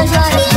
I try.